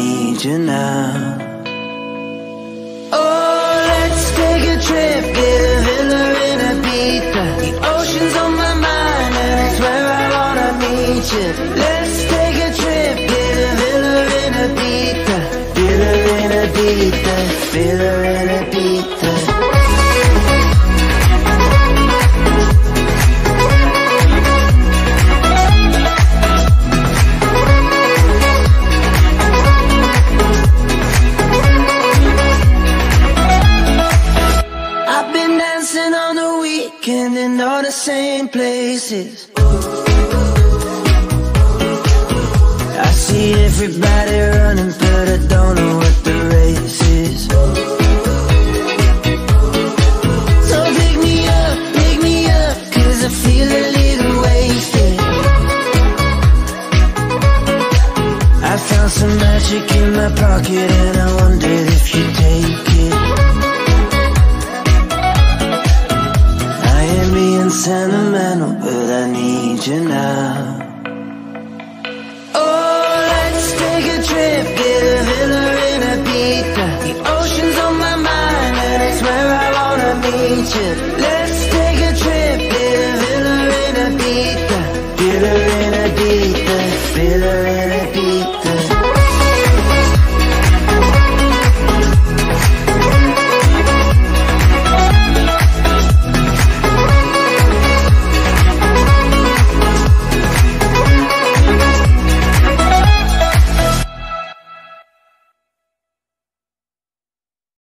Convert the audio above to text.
need you now. Oh, let's take a trip, get a villa in Ibiza. The ocean's on my mind, and it's where I wanna meet you. Let's take a trip, get a villa in Ibiza. Villa in Ibiza, villa in Ibiza. In all the same places. I see everybody running, but I don't know what the race is. So pick me up, pick me up, cause I feel a little wasted. I found some magic in my pocket and I wondered sentimental, but I need you now. Oh, let's take a trip, get a villa in Ibiza. The ocean's on my mind, and it's where I wanna meet you. Let's